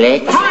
Let's